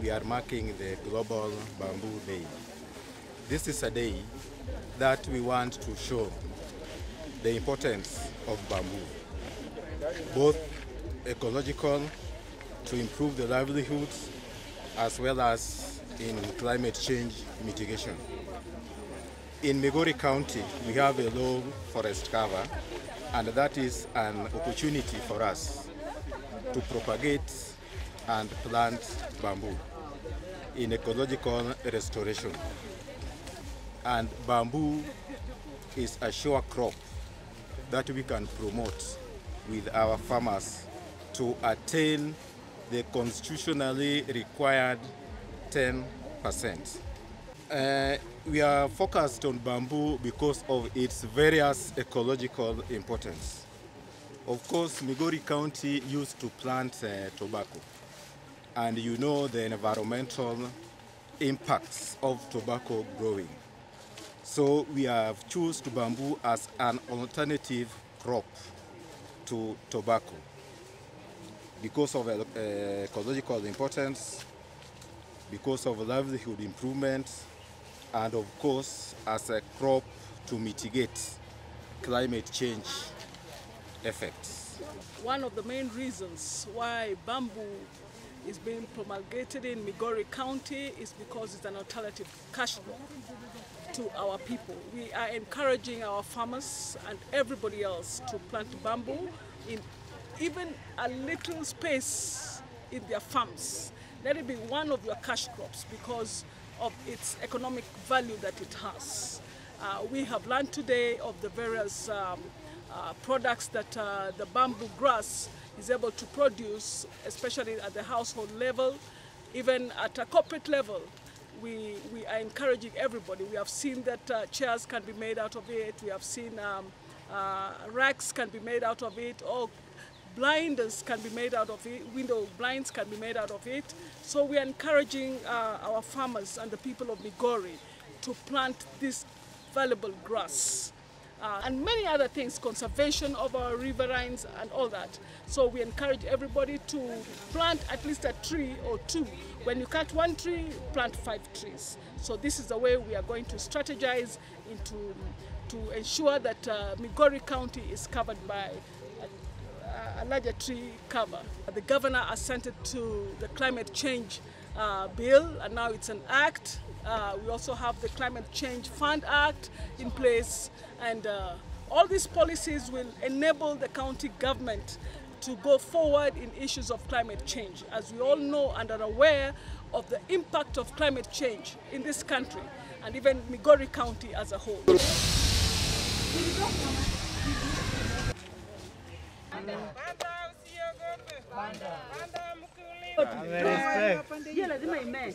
we are marking the Global Bamboo Day. This is a day that we want to show the importance of bamboo, both ecological, to improve the livelihoods, as well as in climate change mitigation. In Migori County, we have a low forest cover, and that is an opportunity for us to propagate and plant bamboo in ecological restoration. And bamboo is a sure crop that we can promote with our farmers to attain the constitutionally required 10%. Uh, we are focused on bamboo because of its various ecological importance. Of course, Migori County used to plant uh, tobacco, and you know the environmental impacts of tobacco growing. So we have chosen bamboo as an alternative crop to tobacco because of uh, ecological importance, because of livelihood improvement, and of course as a crop to mitigate climate change effects. One of the main reasons why bamboo is being promulgated in Migori County is because it's an alternative cash crop to our people. We are encouraging our farmers and everybody else to plant bamboo in even a little space in their farms. Let it be one of your cash crops because of its economic value that it has. Uh, we have learned today of the various um, uh, products that uh, the bamboo grass is able to produce, especially at the household level, even at a corporate level. We, we are encouraging everybody. We have seen that uh, chairs can be made out of it. We have seen um, uh, racks can be made out of it. Or blinders can be made out of it, window blinds can be made out of it. So we are encouraging uh, our farmers and the people of Migori to plant this valuable grass. Uh, and many other things, conservation of our riverines and all that. So we encourage everybody to plant at least a tree or two. When you cut one tree, plant five trees. So this is the way we are going to strategize into to ensure that uh, Migori County is covered by a, a larger tree cover. The governor assented to the climate change uh, bill and now it's an act. Uh, we also have the Climate Change Fund Act in place and uh, all these policies will enable the county government to go forward in issues of climate change. As we all know and are aware of the impact of climate change in this country and even Migori County as a whole. Panda usiogope. Panda. Panda mkulima. Yeye lazima ime.